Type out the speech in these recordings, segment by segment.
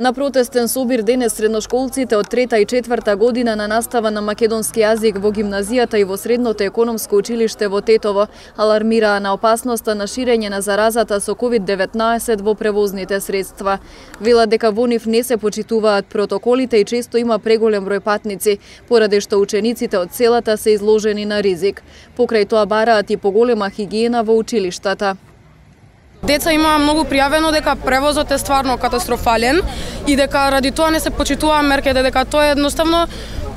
На протестен собир денес средношколците од трета и четврта година на настава на македонски јазик во гимназијата и во средното економско училиште во Тетово алармираа на опасноста на ширење на заразата со COVID-19 во превозните средства. Вела дека во нив не се почитуваат протоколите и често има преголем број патници, поради што учениците од селата се изложени на ризик. Покрај тоа бараат и поголема хигиена во училиштата. Деца имаа многу пријавено дека превозот е стварно катастрофален и дека ради тоа не се почитуваа мерките, дека тоа е едноставно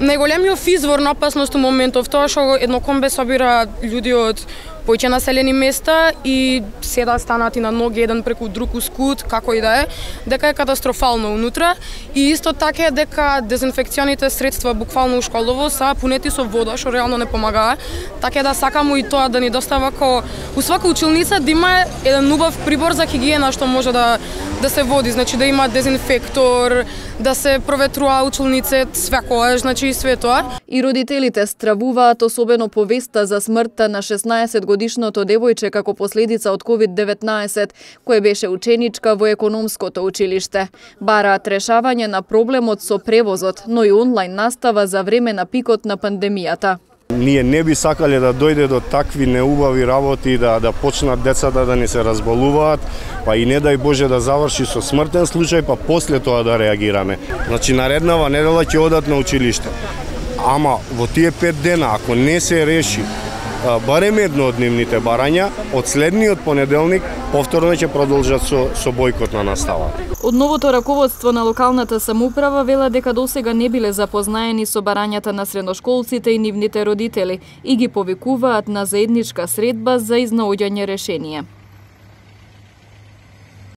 најголемиот извор на опасност у моментов, тоа што едно комбе собира луѓе од повеќе населени места и седа станати на ноги еден преку друг ускут, како и да е, дека е катастрофално унутра и исто така е дека дезинфекционите средства буквално у школово са пунети со вода, што реално не помагаа. Така да сакамо и тоа да ни достава ко у свака училница да има еден убав прибор за хигиена што може да да се води, значи да има дезинфектор, да се проветрува училнице свекојаш, значи и све тоа. И родителите стравуваат особено повеста за смртта на 16 годишното девојче како последица од COVID-19, кое беше ученичка во економското училиште. Бараат решавање на проблемот со превозот, но и онлайн настава за време на пикот на пандемијата. Ние не би сакале да дојде до такви неубави работи, да, да почнат децата да, да не се разболуваат, па и не дај Боже да заврши со смртен случај, па после тоа да реагираме. Значи, нареднава недела ќе одат на училиште. Ама во тие пет дена, ако не се реши барем едно од нивните барања, од следниот понеделник повторно ќе продолжат со, со бойкот на настава. Од новото раководство на локалната самоуправа вела дека досега не биле запознаени со барањата на средношколците и нивните родители и ги повикуваат на заедничка средба за изнаоѓање решение.